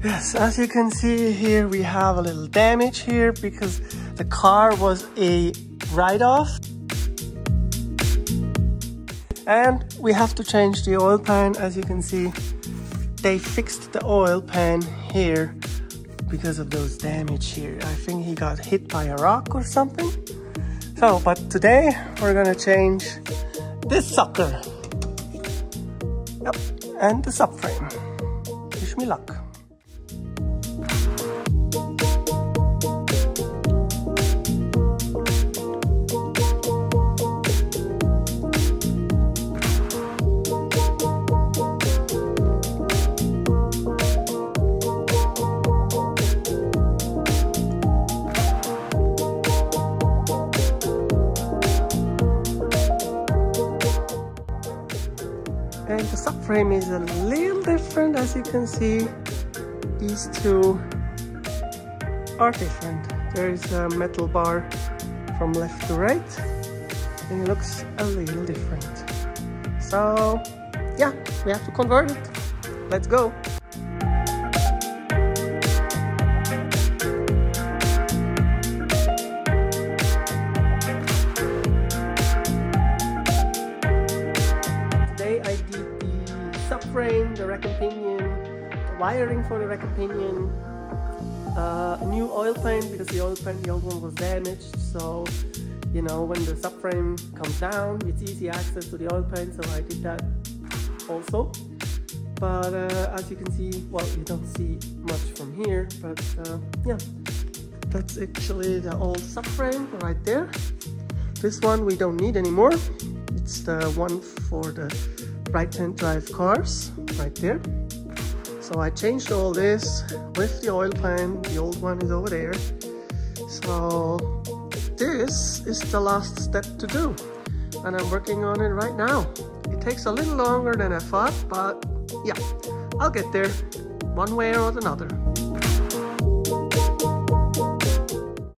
guys, as you can see here, we have a little damage here because the car was a write-off. And we have to change the oil pan, as you can see. They fixed the oil pan here because of those damage here. I think he got hit by a rock or something. So, but today we're gonna change this sucker. Yep, and the subframe. Wish me luck. And the subframe is a little different as you can see. These two are different. There is a metal bar from left to right and it looks a little different. So yeah we have to convert it. Let's go the rack and pinion, the wiring for the rack and pinion, uh, a new oil pan because the oil pan, the old one was damaged. So, you know, when the subframe comes down, it's easy access to the oil pan. So I did that also. But uh, as you can see, well, you don't see much from here, but uh, yeah, that's actually the old subframe right there. This one we don't need anymore. It's the one for the right-hand drive cars right there. So I changed all this with the oil pan. The old one is over there. So this is the last step to do. And I'm working on it right now. It takes a little longer than I thought, but yeah, I'll get there one way or another.